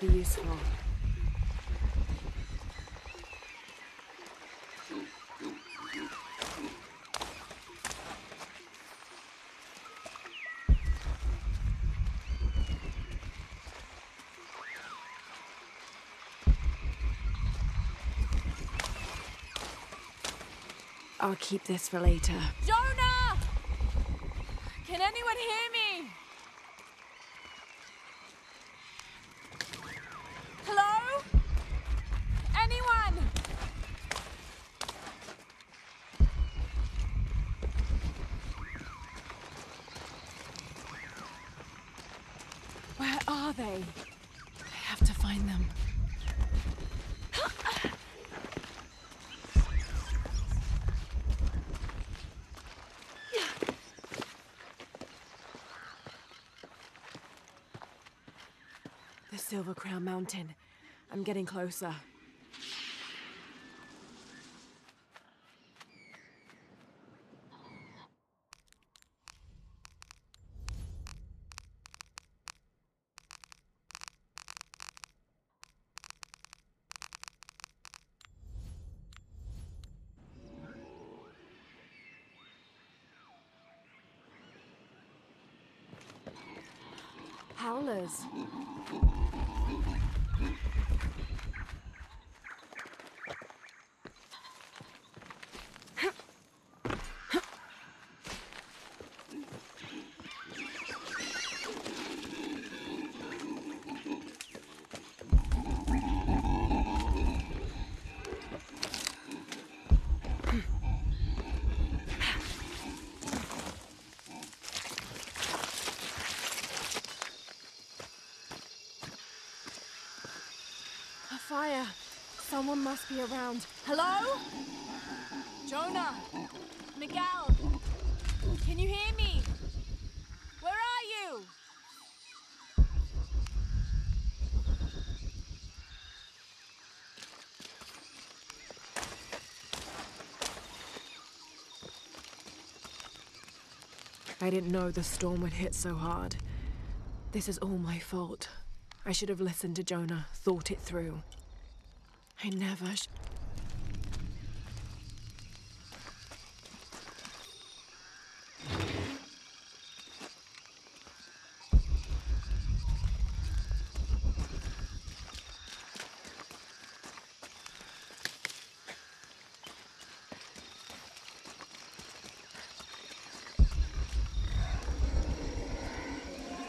be useful. I'll keep this for later. Jonah! Can anyone hear me? Hello? Anyone? Where are they? I have to find them. The Silver Crown Mountain. I'm getting closer. Howlers. A fire. Someone must be around. Hello? Jonah? Miguel? Can you hear me? Where are you? I didn't know the storm would hit so hard. This is all my fault. I should have listened to Jonah, thought it through. I never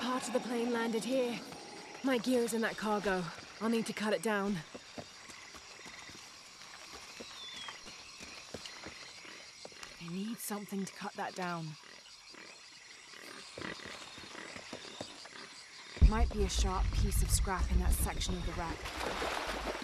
Part of the plane landed here. My gear is in that cargo. I'll need to cut it down. I need something to cut that down. Might be a sharp piece of scrap in that section of the wreck.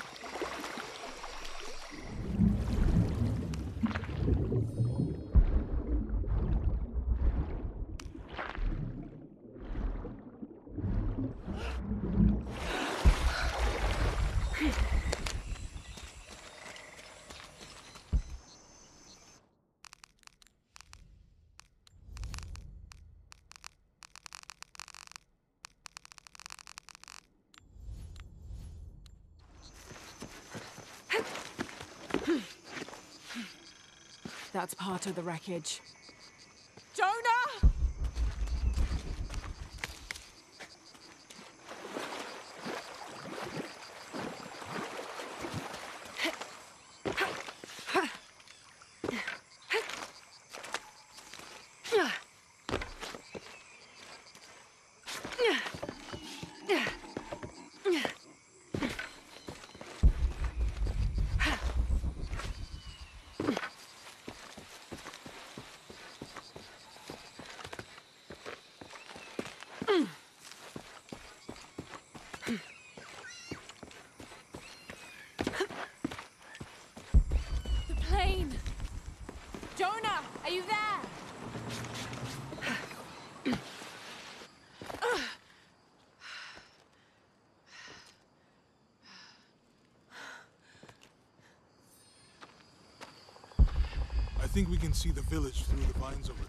That's part of the wreckage. Jonah! The plane! Jonah, are you there? I think we can see the village through the vines over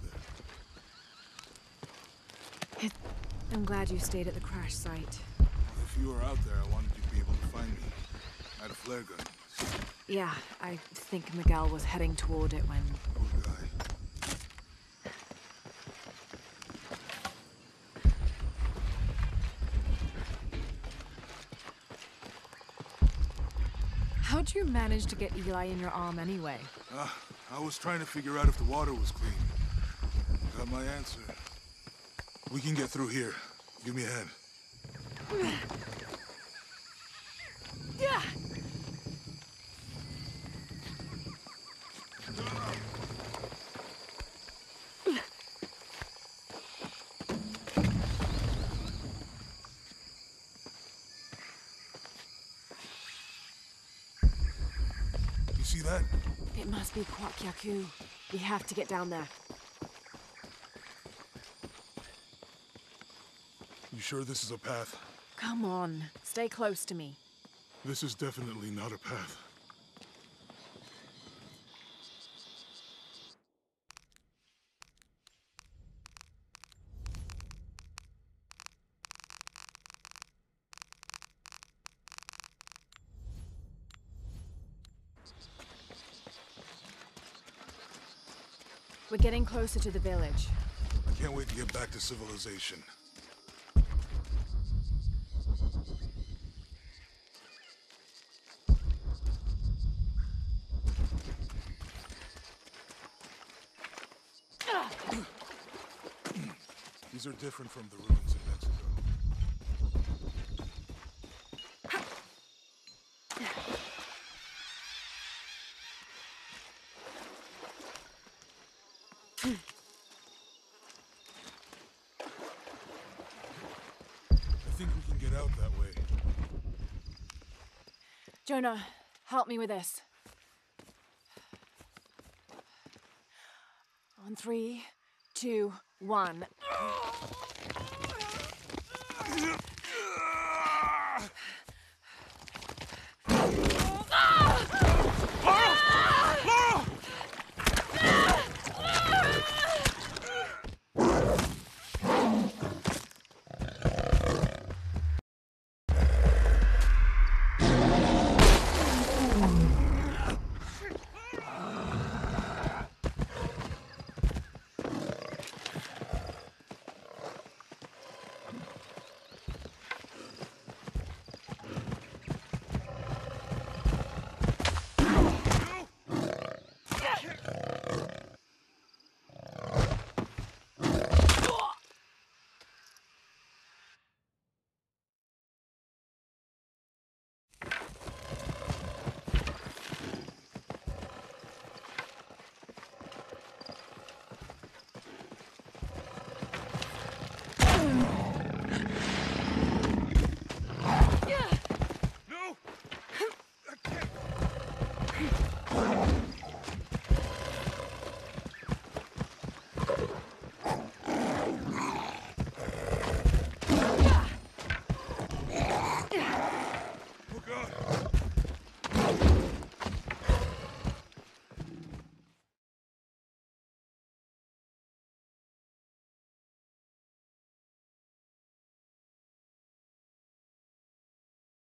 there. I'm glad you stayed at the crash site. If you were out there, I wanted you to be able to find me. I had a flare gun. Yeah, I think Miguel was heading toward it when. Poor guy. How'd you manage to get Eli in your arm anyway? Uh, I was trying to figure out if the water was clean. Got my answer. We can get through here. Give me a hand. Yeah! You see that? It must be Kuwaq Yaku. We have to get down there. You sure this is a path? Come on, stay close to me. This is definitely not a path. We're getting closer to the village. I can't wait to get back to civilization. These are different from the ruins in Mexico. I think we can get out that way. Jonah, help me with this. On three, two, one.